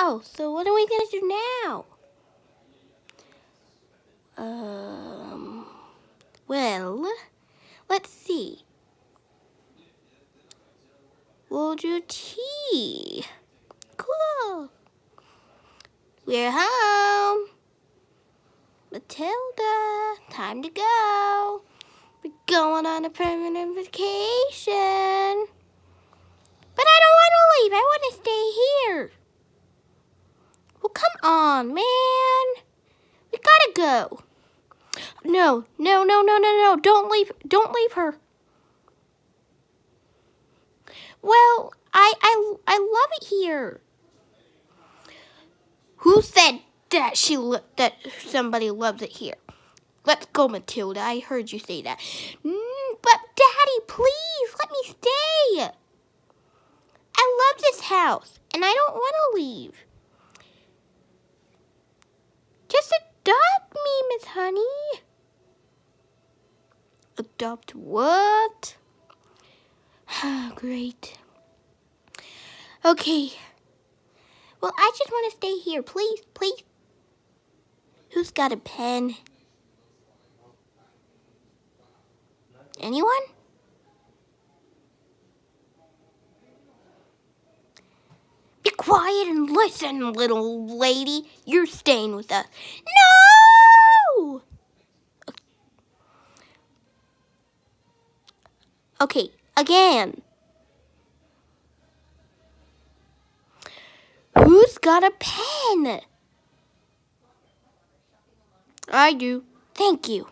Oh, so what are we gonna do now? Um, well, let's see. We'll do tea. Cool. We're home. Matilda, time to go. We're going on a permanent vacation. But I don't want to leave. I want to stay here. Well, come man. We gotta go. No, no, no, no, no, no. Don't leave. Don't leave her. Well, I, I, I love it here. Who said that she that somebody loves it here? Let's go, Matilda. I heard you say that. Mm, but Daddy, please let me stay. I love this house, and I don't want to leave. Just Miss Honey. Adopt what? Great. Okay. Well, I just want to stay here. Please, please. Who's got a pen? Anyone? Be quiet and listen, little lady. You're staying with us. No! Okay, again. Who's got a pen? I do. Thank you.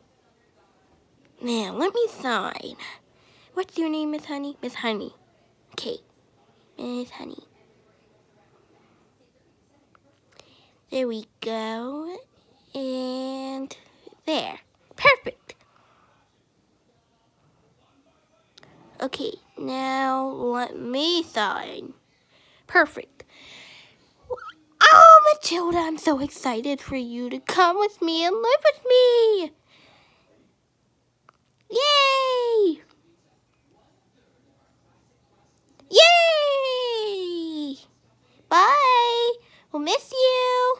Now, let me sign. What's your name, Miss Honey? Miss Honey. Okay. Miss Honey. There we go. And there. Perfect. Okay, now let me sign. Perfect. Oh, Matilda, I'm so excited for you to come with me and live with me. Yay! Yay! Bye. We'll miss you.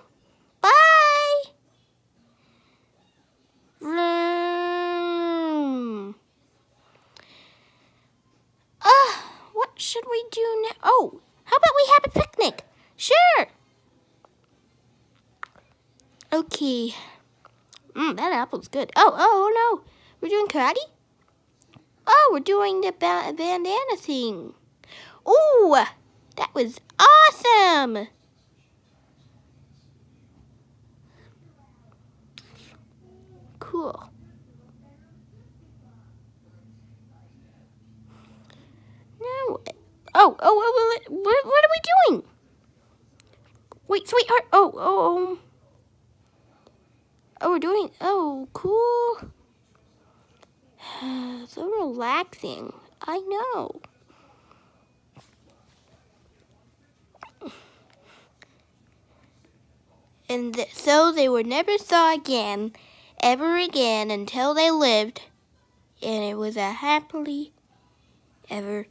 Bye. Vroom. Uh, what should we do now? Oh, how about we have a picnic? Sure. Okay. Mmm, that apple's good. Oh, oh, oh no. We're doing karate? Oh, we're doing the ba bandana thing. Ooh, that was awesome. Cool. Now, oh, oh, oh, what, what are we doing? Wait, sweetheart. Oh, oh, oh. Oh, we're doing, oh, cool. so relaxing. I know. And th so they were never saw again, ever again, until they lived, and it was a happily ever